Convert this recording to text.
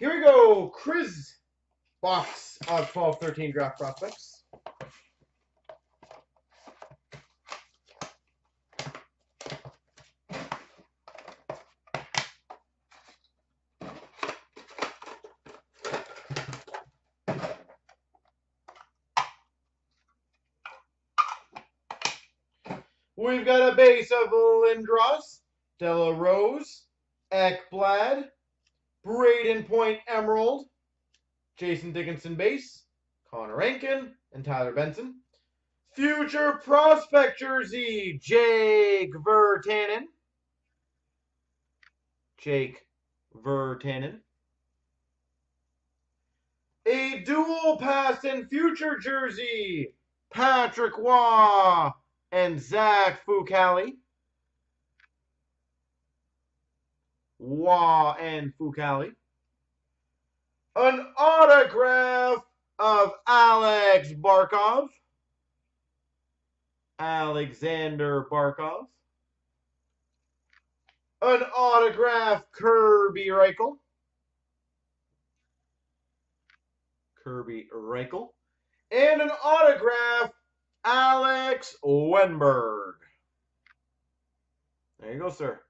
Here we go. Chris box of 12 13 draft prospects. We've got a base of Lindros, Della Rose, Ekblad, Brayden Point Emerald, Jason Dickinson base, Connor Rankin, and Tyler Benson. Future prospect jersey, Jake Virtanen. Jake Virtanen. A dual past and future jersey, Patrick Waugh and Zach Fucale. Waugh and Fucale. An autograph of Alex Barkov. Alexander Barkov. An autograph Kirby Rychel. Kirby Rychel. And an autograph Alex Wennberg. There you go, sir.